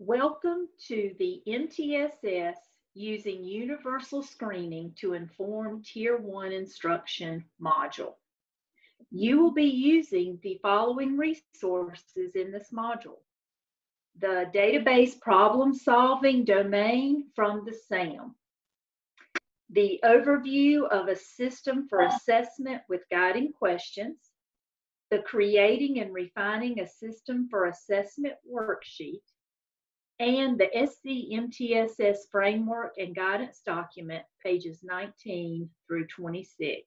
Welcome to the MTSS using universal screening to inform Tier 1 instruction module. You will be using the following resources in this module. The database problem solving domain from the SAM. The overview of a system for assessment with guiding questions. The creating and refining a system for assessment worksheet and the SCMTSS framework and guidance document, pages 19 through 26.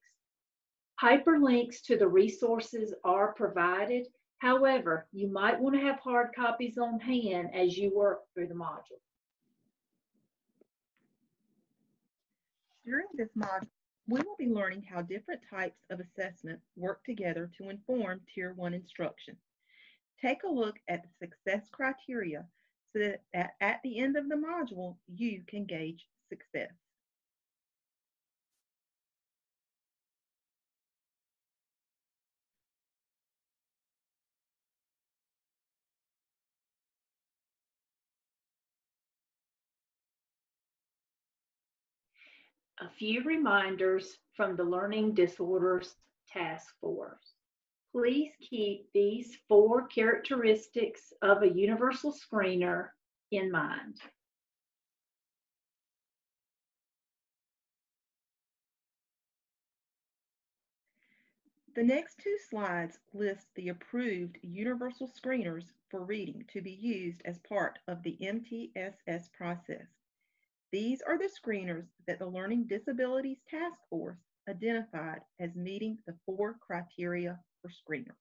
Hyperlinks to the resources are provided. However, you might want to have hard copies on hand as you work through the module. During this module, we will be learning how different types of assessment work together to inform Tier 1 instruction. Take a look at the success criteria so that at, at the end of the module, you can gauge success. A few reminders from the Learning Disorders Task Force. Please keep these four characteristics of a universal screener in mind. The next two slides list the approved universal screeners for reading to be used as part of the MTSS process. These are the screeners that the Learning Disabilities Task Force identified as meeting the four criteria for screeners.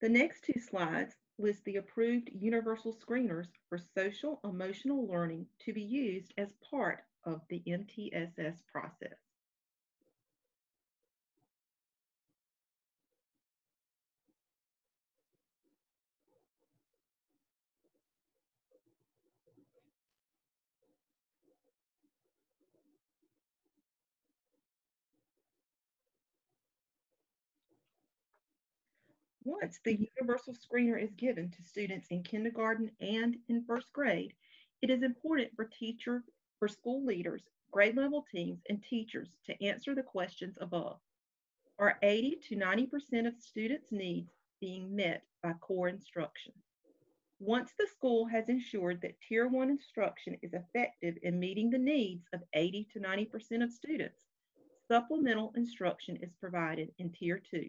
The next two slides list the approved universal screeners for social emotional learning to be used as part of the MTSS process. Once the universal screener is given to students in kindergarten and in first grade, it is important for teacher, for school leaders, grade level teams, and teachers to answer the questions above. Are 80 to 90% of students' needs being met by core instruction? Once the school has ensured that Tier 1 instruction is effective in meeting the needs of 80 to 90% of students, supplemental instruction is provided in Tier 2.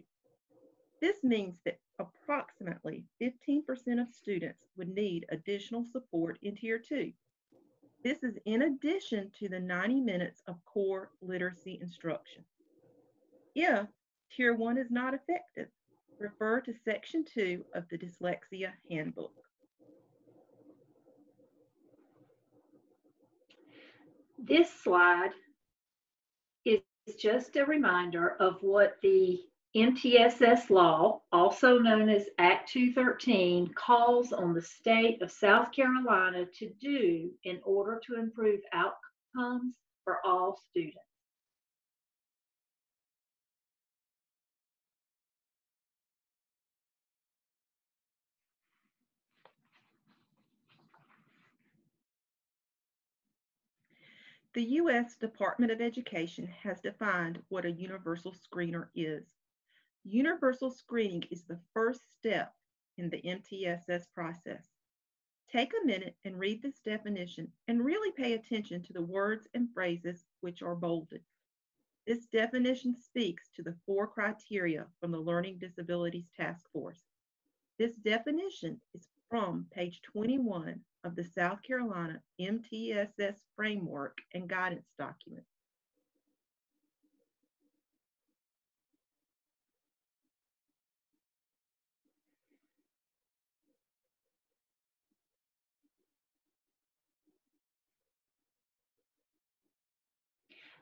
This means that approximately 15% of students would need additional support in Tier 2. This is in addition to the 90 minutes of core literacy instruction. If Tier 1 is not effective, refer to Section 2 of the Dyslexia Handbook. This slide is just a reminder of what the MTSS law, also known as Act 213, calls on the state of South Carolina to do in order to improve outcomes for all students. The U.S. Department of Education has defined what a universal screener is. Universal screening is the first step in the MTSS process. Take a minute and read this definition and really pay attention to the words and phrases which are bolded. This definition speaks to the four criteria from the Learning Disabilities Task Force. This definition is from page 21 of the South Carolina MTSS Framework and Guidance Document.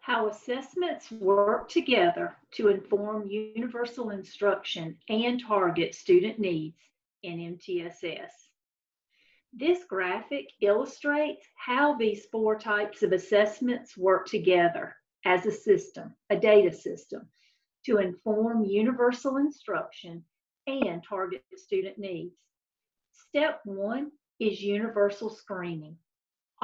How assessments work together to inform universal instruction and target student needs in MTSS. This graphic illustrates how these four types of assessments work together as a system, a data system, to inform universal instruction and target student needs. Step one is universal screening.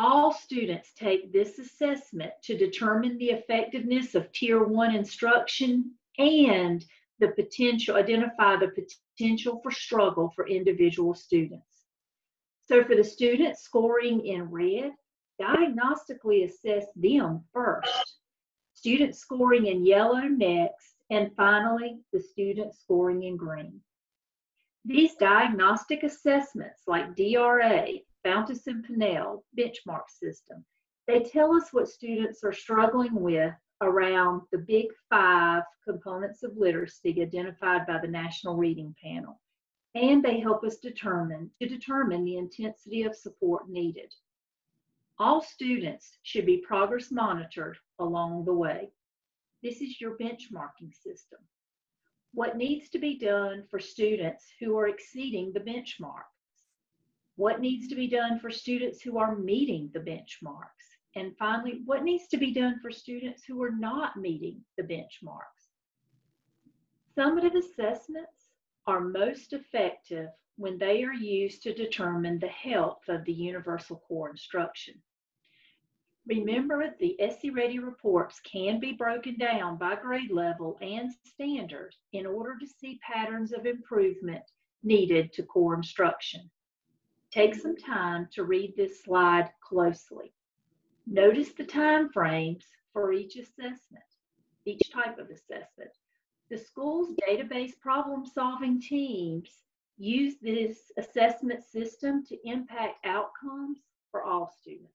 All students take this assessment to determine the effectiveness of Tier 1 instruction and the potential, identify the potential for struggle for individual students. So for the students scoring in red, diagnostically assess them first. Students scoring in yellow next, and finally, the students scoring in green. These diagnostic assessments like DRA, Fountas and Pinnell, benchmark system, they tell us what students are struggling with around the big five components of literacy identified by the National Reading Panel. And they help us determine to determine the intensity of support needed. All students should be progress monitored along the way. This is your benchmarking system. What needs to be done for students who are exceeding the benchmarks? What needs to be done for students who are meeting the benchmarks? And finally, what needs to be done for students who are not meeting the benchmarks? Summative assessments are most effective when they are used to determine the health of the universal core instruction. Remember, the SC Ready reports can be broken down by grade level and standard in order to see patterns of improvement needed to core instruction. Take some time to read this slide closely. Notice the time frames for each assessment, each type of assessment. The school's database problem solving teams use this assessment system to impact outcomes for all students.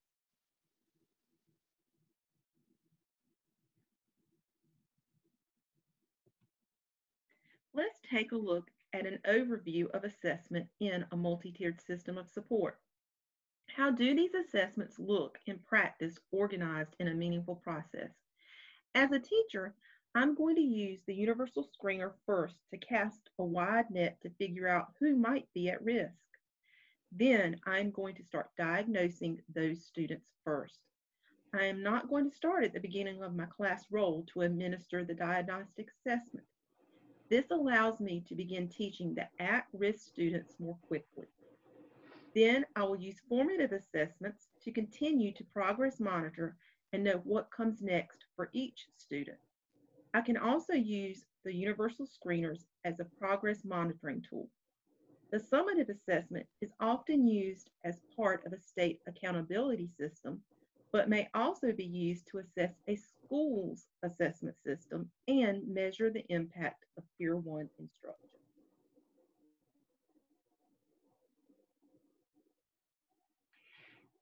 Let's take a look at an overview of assessment in a multi-tiered system of support. How do these assessments look in practice organized in a meaningful process? As a teacher, I'm going to use the universal screener first to cast a wide net to figure out who might be at risk. Then I'm going to start diagnosing those students first. I am not going to start at the beginning of my class roll to administer the diagnostic assessment. This allows me to begin teaching the at-risk students more quickly. Then I will use formative assessments to continue to progress monitor and know what comes next for each student. I can also use the universal screeners as a progress monitoring tool. The summative assessment is often used as part of a state accountability system, but may also be used to assess a school's assessment system and measure the impact of Tier 1 instruction.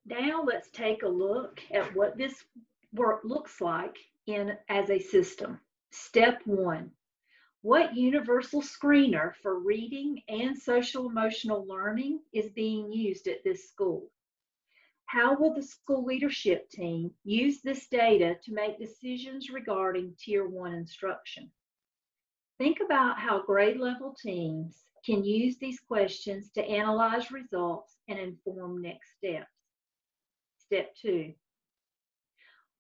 Now let's take a look at what this work looks like in as a system. Step one, what universal screener for reading and social emotional learning is being used at this school? How will the school leadership team use this data to make decisions regarding Tier 1 instruction? Think about how grade level teams can use these questions to analyze results and inform next steps. Step two,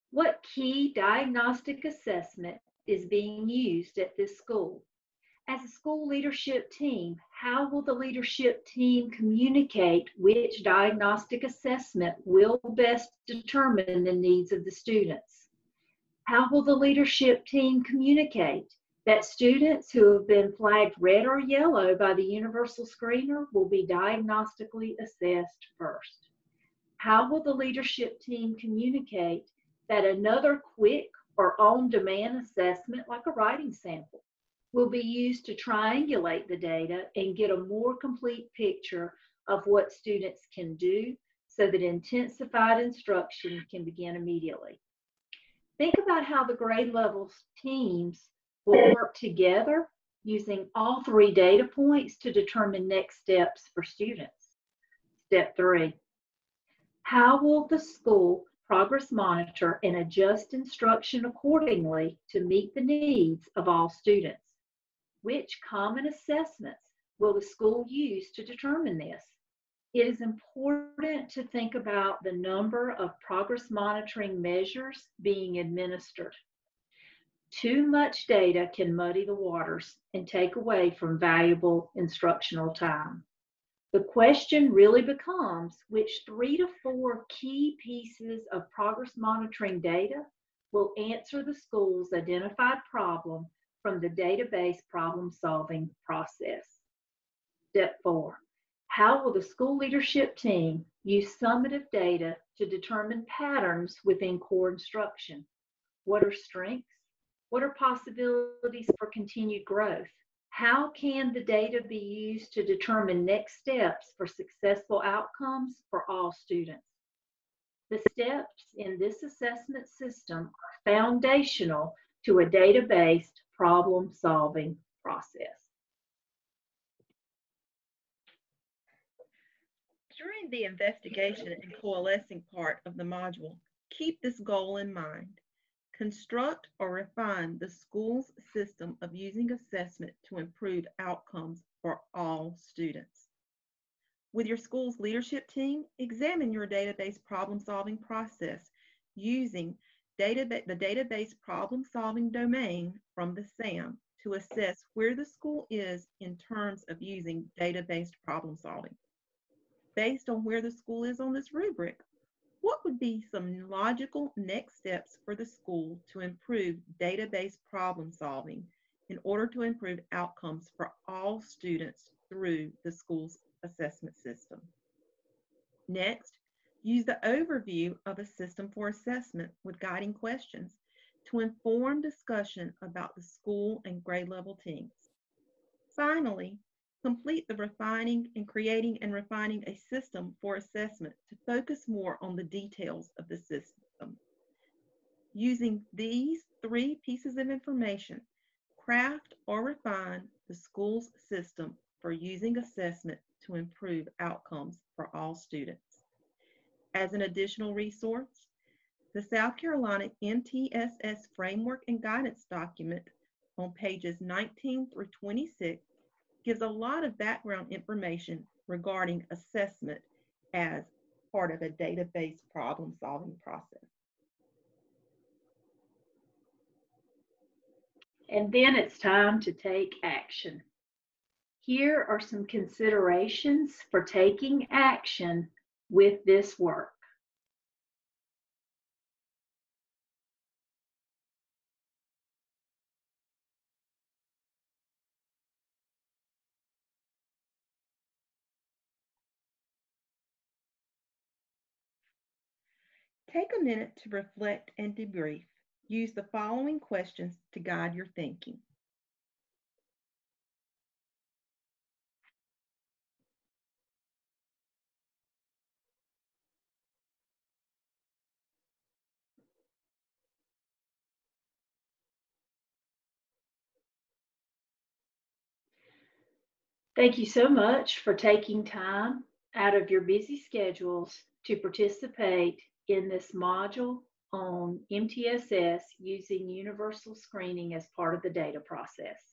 what key diagnostic assessment is being used at this school? As a school leadership team, how will the leadership team communicate which diagnostic assessment will best determine the needs of the students? How will the leadership team communicate that students who have been flagged red or yellow by the universal screener will be diagnostically assessed first? How will the leadership team communicate that another quick or on-demand assessment like a writing sample will be used to triangulate the data and get a more complete picture of what students can do so that intensified instruction can begin immediately. Think about how the grade levels teams will work together using all three data points to determine next steps for students. Step three, how will the school progress monitor and adjust instruction accordingly to meet the needs of all students? Which common assessments will the school use to determine this? It is important to think about the number of progress monitoring measures being administered. Too much data can muddy the waters and take away from valuable instructional time. The question really becomes which three to four key pieces of progress monitoring data will answer the school's identified problem from the database problem solving process. Step four, how will the school leadership team use summative data to determine patterns within core instruction? What are strengths? What are possibilities for continued growth? How can the data be used to determine next steps for successful outcomes for all students? The steps in this assessment system are foundational to a data-based problem-solving process. During the investigation and coalescing part of the module, keep this goal in mind construct or refine the school's system of using assessment to improve outcomes for all students. With your school's leadership team, examine your database problem-solving process using database, the database problem-solving domain from the SAM to assess where the school is in terms of using data-based problem-solving. Based on where the school is on this rubric, what would be some logical next steps for the school to improve database problem solving in order to improve outcomes for all students through the school's assessment system? Next, use the overview of a system for assessment with guiding questions to inform discussion about the school and grade level teams. Finally, complete the refining and creating and refining a system for assessment to focus more on the details of the system. Using these three pieces of information, craft or refine the school's system for using assessment to improve outcomes for all students. As an additional resource, the South Carolina MTSS Framework and Guidance document on pages 19 through 26 gives a lot of background information regarding assessment as part of a database problem solving process. And then it's time to take action. Here are some considerations for taking action with this work. Take a minute to reflect and debrief. Use the following questions to guide your thinking. Thank you so much for taking time out of your busy schedules to participate in this module on MTSS using universal screening as part of the data process.